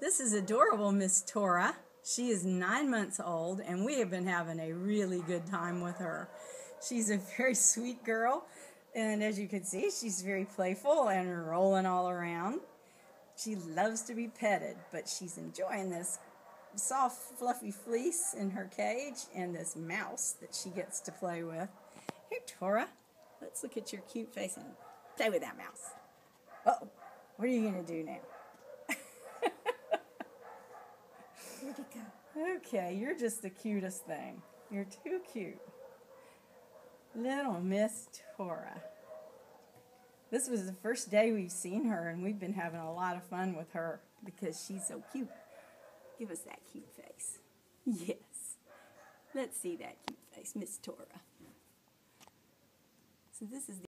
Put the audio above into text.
This is adorable Miss Tora. She is nine months old, and we have been having a really good time with her. She's a very sweet girl, and as you can see, she's very playful and rolling all around. She loves to be petted, but she's enjoying this soft, fluffy fleece in her cage and this mouse that she gets to play with. Here, Tora, let's look at your cute face and play with that mouse. Oh, what are you going to do now? Okay, you're just the cutest thing. You're too cute. Little Miss Tora. This was the first day we've seen her, and we've been having a lot of fun with her because she's so cute. Give us that cute face. Yes. Let's see that cute face, Miss Tora. So this is the